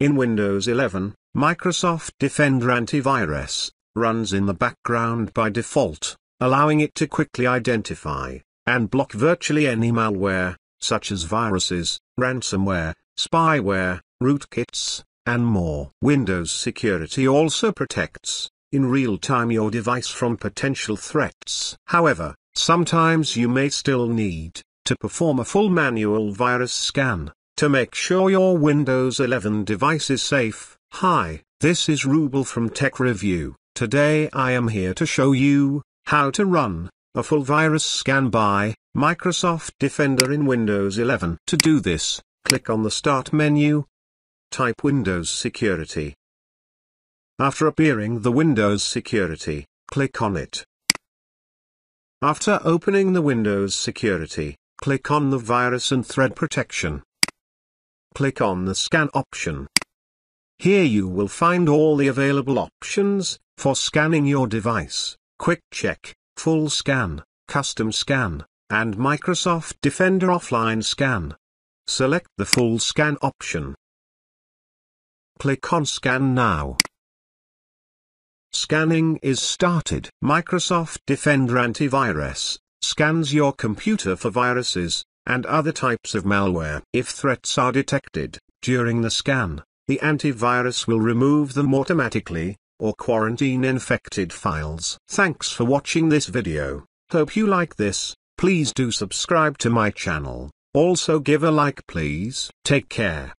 In Windows 11, Microsoft Defender Antivirus runs in the background by default, allowing it to quickly identify and block virtually any malware, such as viruses, ransomware, spyware, rootkits, and more. Windows Security also protects, in real time your device from potential threats. However, sometimes you may still need to perform a full manual virus scan to make sure your Windows 11 device is safe. Hi, this is Rubel from Tech Review. Today I am here to show you how to run a full virus scan by Microsoft Defender in Windows 11. To do this, click on the Start menu. Type Windows Security. After appearing the Windows Security, click on it. After opening the Windows Security, click on the Virus and Threat Protection. Click on the Scan option. Here you will find all the available options for scanning your device, Quick Check, Full Scan, Custom Scan, and Microsoft Defender Offline Scan. Select the Full Scan option. Click on Scan Now. Scanning is started. Microsoft Defender Antivirus scans your computer for viruses and other types of malware. If threats are detected during the scan, the antivirus will remove them automatically or quarantine infected files. Thanks for watching this video. Hope you like this. Please do subscribe to my channel. Also give a like please. Take care.